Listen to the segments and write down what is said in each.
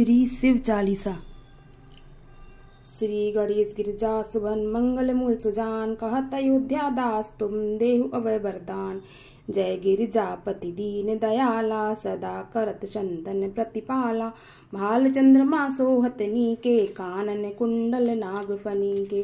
श्री शिव चालीसा। श्री गणेश गिरजा सुभन मंगल मूल सुजान, कहत अयोध्या दास तुम देहु अवय वरदान। जय गिरिजापति दीन दयाला, सदा करत चंदन प्रतिपाला। भाल चंद्रमा सोहत के कानन कुंडल नाग फनी के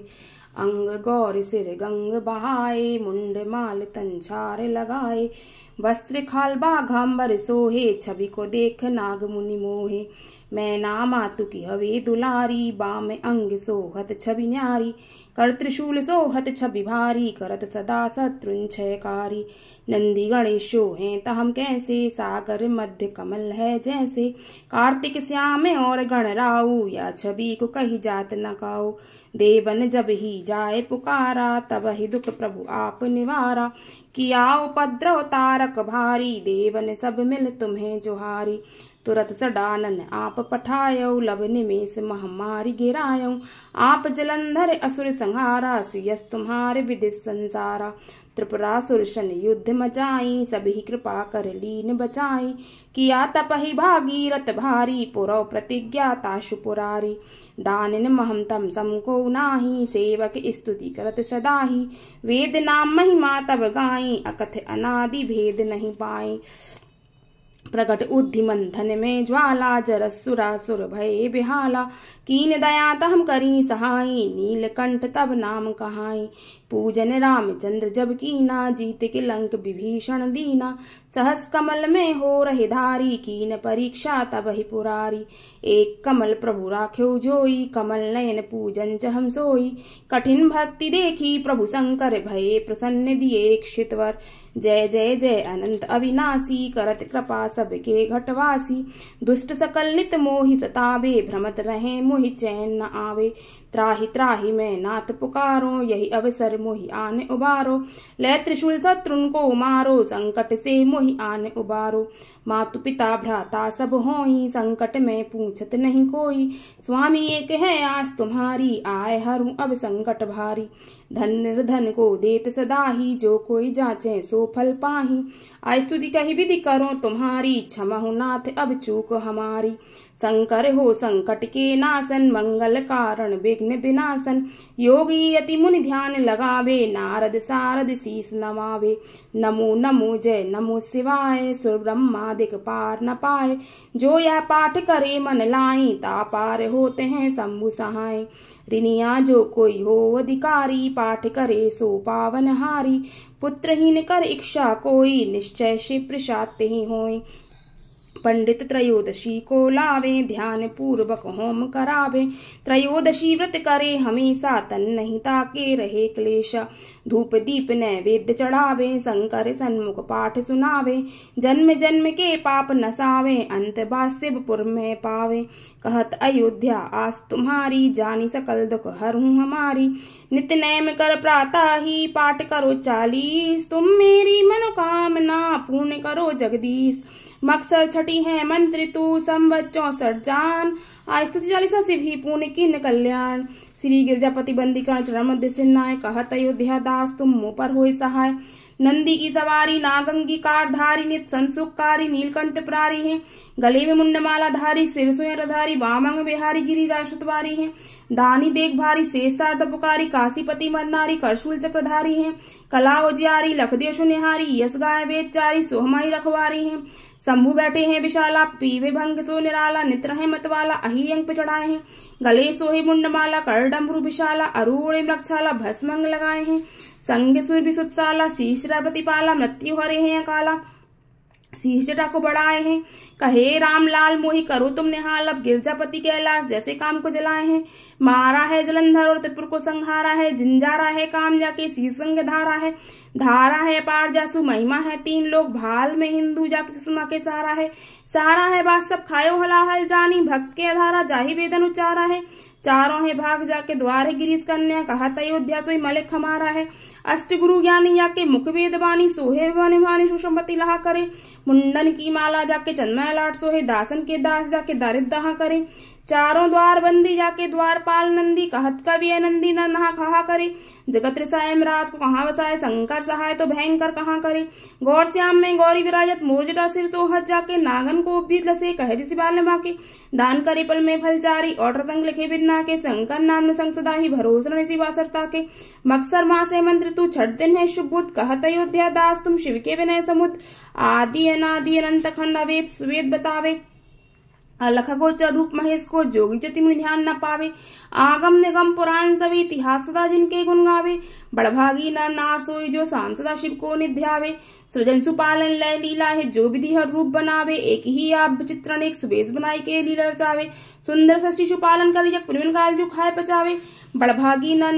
अंग गौर सिर गंग बहाए, मुंड माल तंछार लगाए। वस्त्र खाल बाघाम्बर सोहे छवि को देख नाग मुनि मोहे। मैं ना मातु की हवे दुलारी, बाम अंग सोहत छवि न्यारी। कर त्रिशूल सोहत छवि भारी, करत सदा शत्रुंछयकारी नंदी गणेशो हैं तहम कैसे, सागर मध्य कमल है जैसे। कार्तिक श्याम और गण राऊ या छवि को कही जात न काऊ देवन जब ही जाए पुकारा, तब ही दुख प्रभु आप निवारा। किया उपद्रव तारक भारी, देवन सब मिल तुम्हें जोहारी। तुरत सडानन आप पठायो लब निमेश महामारी गिरायो। आप जलंधर असुर संहारा, सुयस तुम्हारे विदित संसारा। त्रिपुरासुर शन युद्ध मचाई, सभी कृपा कर लीन बचाई। किया तपहि भागीरथ भारी पुरव प्रतिज्ञा ताशु पुरारी। दानिन महम तम समको नाही, सेवक स्तुति करत सदाही। वेद नाम महिमा तब गाई अकथ अनादि भेद नहीं पाए प्रकट उद्धि मंथन में ज्वाला, जरसुरा सुर भय बिहाला। कीन दया तहम करी सहाई नीलकंठ तब नाम कहाई पूजन रामचंद्र जब कीना, जीत के लंक विभीषण दीना। सहस कमल में हो रहे धारी, कीन परीक्षा तब ही पुरारी। एक कमल प्रभु राख्यो जोई, कमल नयन पूजन चहम सोई। कठिन भक्ति देखी प्रभु शंकर, भये प्रसन्न दिए क्षितवर। जय जय जय, अनंत अविनाशी, करत कृपा सबके घटवासी। दुष्ट सकल नित मोहि सतावे, भ्रमत रहे मोहि चैन न आवे। त्राही त्राही मैं नाथ पुकारो, यही अवसर मोहि आने उबारो। लय त्रिशूल शत्रुन को मारो, संकट से मोहि आने उबारो। मातु पिता भ्राता सब होई, संकट में पूछत नहीं कोई। स्वामी एक है आज तुम्हारी आय हरु अब संकट भारी। धन निर्धन को देत सदाही जो कोई जाचे, सो फल पाही। आय कही विधि करो, तुम्हारी क्षमा हो नाथ अब चूक हमारी। शंकर हो संकट के नासन मंगल कारण विघ्न विनाशन। योगी अति मुनि ध्यान लगावे, नारद सारद शीस नमावे नमो नमो जय, नमो शिवाय सुर ब्रह्मादिक पार न पाए। जो यह पाठ करे, मन लाई ता पार होते हैं, शंभु सहाय। ऋणिया जो कोई हो अधिकारी, पाठ करे सो पावन हारी पुत्रहीन कर इच्छा कोई, निश्चय शिव प्रसाद ही पंडित त्रयोदशी को लावे ध्यान पूर्वक होम करावे। त्रयोदशी व्रत करे, हमेशा तन नहीं ताके रहे क्लेश। धूप दीप नैवेद्य चढ़ावे, शंकर सन्मुख पाठ सुनावे। जन्म जन्म के पाप नसावे, अंत बासिबपुर में पावे। कहत अयोध्या, आस तुम्हारी, जानी सकल दुख हरूं हमारी। नित नैम कर प्राता ही पाठ करो चालीस। तुम मेरी मनोकामना पूर्ण करो जगदीश। मक्सर छठी है, मंत्र तू संवत चौसठ जान आज स्तुति चालीसा से भी पुण्य किन कल्याण। श्री गिरजापति बंदीकरण चरण मध्य सिन्नाय कहत अयोध्या दास, तुम मुँह पर हो सहाय। नंदी की सवारी, नागंगी कारधारी नित संसुखकारी नीलकंठ प्रारी है। गले में मुंडमाला धारी, सिर सुधारी वामंग बिहारी गिरी राशुतवारी है। दानी देख भारी, शेषार्ध पुकारी, काशीपति मदनारी करशूल चक्रधारी है। कला उजियारी, लखदेव सुनिहारी, यश गाय वेद चारी सोहमाई रखवारी है। शंभु बैठे हैं विशाला, पीवे भंग सो निराला, नित्र है मतवाला, अही अंग पे चढ़ाए हैं। गले सोहे मुंडमाला कर डमरू विशाला अरूण मृक्षाला भस्मंग लगाए हैं। संग सुर विसुत्साला शीश प्रतिपाला मृत्यु हरे हैं अकाला। शीशटा को बढ़ाए हैं। कहे, रामलाल मोही करो तुम निहाल अब गिरजापति कैलाश जैसे काम को जलाए हैं। मारा है जलंधर और त्रिपुर को संहारा है। जिंजारा है काम जाके शीसंग धारा है। धारा है पार जासु, महिमा है तीन लोग। भाल में हिंदू जाके सुषमा के सहारा है। सारा है बात सब खायो हलाहल जानी। भक्त के आधारा जाही वेदन उचारा है। चारों है भाग जाके द्वार है गिरीश कन्या। कहा, तयोध्या सोई मलिक हमारा है। अष्ट गुरु ज्ञानी या के मुख वेद वाणी सोहे वाणी सुषमति लहा करे। मुंडन की माला जाके चंदमा लाट सोहे, दासन के दास जाके दारिद दहा करे। चारों द्वार बंदी जाके द्वारपाल नंदी, कहत कवि नंदी, न नहा कहा करे। जगत सायम राज को कहाँ बसाए शंकर सहाय तो भयंकर कहाँ करे। गौर श्याम में गौरी विराजत मोरजटा सिर सोहत जाके, नागन को भी लसे, कह दिसी बाल बाके। दान करे पल में फल चारी और रतंग लिखे बिना के शंकर नाम संग सदा ही भरोसा निसी के मक्सर माँ से मंत्र तू छठ दिन है शुभ कहत अयोध्या दास तुम शिव के विनय समुद्र आदि अनादि अनंत खंड अवेद सुवेद बतावे। अलख गोचर रूप महेश को जोगी जति मुनि ध्यान न पावे। आगम निगम पुराण सभी इतिहास सदा जिनके गुण गावे। बड़भागी नर नार सोई जो शाम सदा शिव को निध्यावे। सृजन सुपालन लय लीला है जो विधि हर रूप बनावे। एक ही आप चित्रण एक सुबेश बनाई के लीला रचावे। सुंदर षष्टि सुपालन करी जग पुनविन काल जो खाए पचावे। बड़भागी न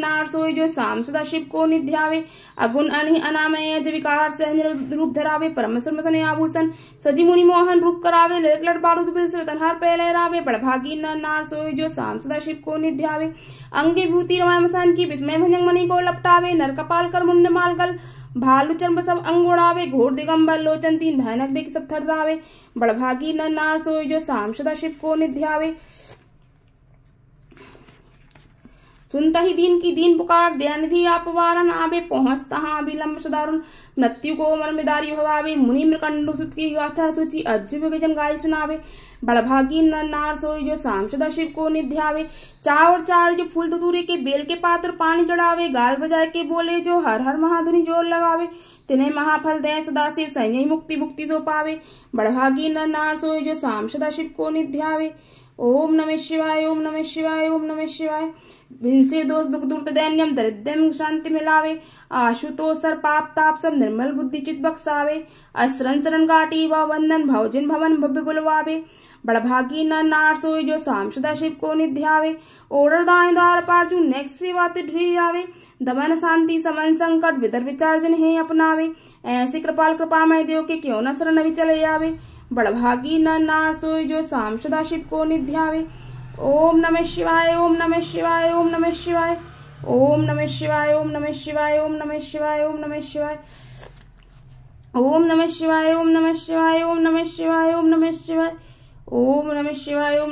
जो शाम सदा शिव को निध्यावे। अगुण अनि अनामय विकार से रूप धरावे। परम सुरमसन आभूषण सजी मुनि मोहन रूप करावे। लड़क लड़ बारूद तनहार पे बड़भागी न नार सोई जो शाम सदा शिव को निध्यावे। अंगे भूति रमाय मसान की विस्मय भंजंग मणि को लपटावे। नर कपाल कर मुंड मालगल भालू चर्म सब अंग उड़ावे घोर दिगंबर लोचन तीन भयानक देख सब थर्रावे। बड़भागी न नार सोई जो शाम सदा शिव को निध्यावे। सुनता ही दीन की दीन पुकार, दयानिधि आप वारन आवे पहुँच तहा विलम्ब सदारुण। नत्यु को मर्मिदारी भगावे, मुनि मृकंडु सुत की गाथा सूची अज्जुब जन गाय सुनावे। बड़भागी नर नार सोई जो शाम सदा शिव को निध्यावे। चार चार जो फूल दूरी के बेल के पात्र पानी चढ़ावे। गाल बजाय के बोले जो हर हर महाधुनि ज़ोर लगावे। तिन्हें महाफल दे सदा शिव संजय मुक्ति मुक्ति सो पावे बड़भागी नर नार सोई जो शाम सदा शिव को निध्यावे। ओम नमः शिवाय, ओम नमः शिवाय, ओम नमः शिवाय। विंसे दोष दुख दुर्त दैन्यम दरिद्रम शांति मिलावे। आशुतोष सर पाप ताप सब निर्मल बुद्धि चित बक्सावे। अशरण शरण काटी व वंदन भवजिन भवन भव्य बुलवावे। बड़भागी न नार सोई जो शाम सदा शिव को निध्यावे। ओडर दाएँ द्वार पार जो नेक्स्ट सेवा जावे दमन शांति समन संकट विदर विचार्जन है अपनावे। ऐसी कृपाल कृपा में देव के क्यों न शरण भी चले जावे बड़भागी न नार जो शाम सदा शिव को निध्यावे ओम नमः शिवाय ओम नमः शिवाय ओम नमः शिवाय ओम नमः शिवाय ओम नमः शिवाय ओम नमः शिवाय ओम नमः शिवाय ओम नमः शिवाय ओम नमः शिवाय ओम नमः शिवाय ओम नमः शिवाय ओम नमः शिवाय ओम